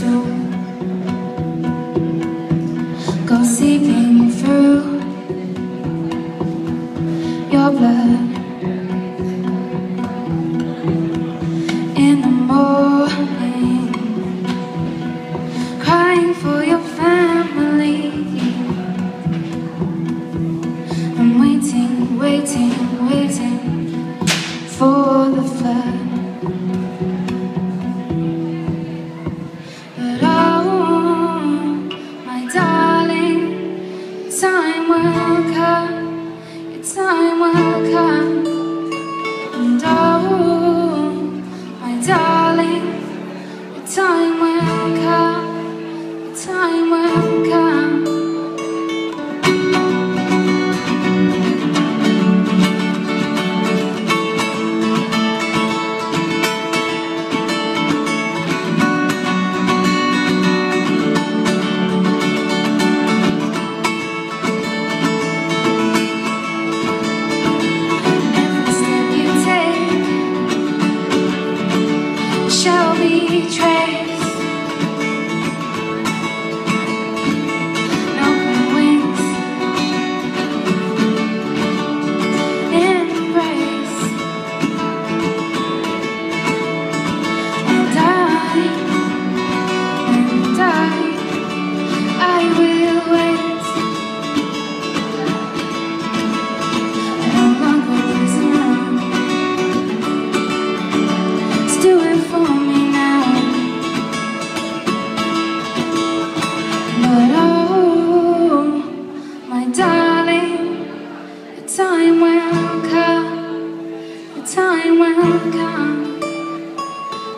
Go seeping through your blood. In the morning Crying for your family. I'm waiting, waiting, waiting For the flood. time will come, your time will come.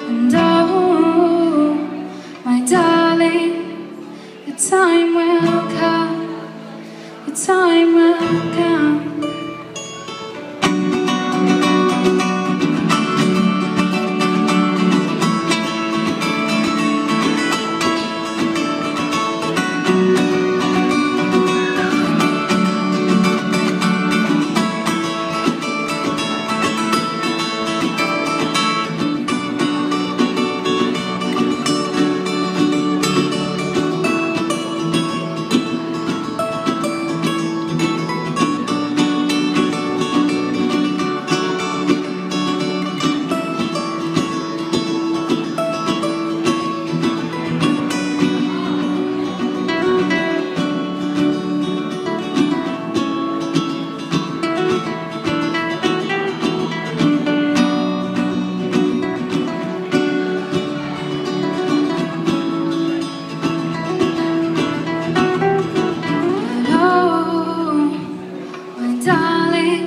And oh, my darling, the time will come. The time will come. Darling,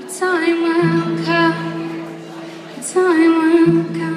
the time will come. The time will come.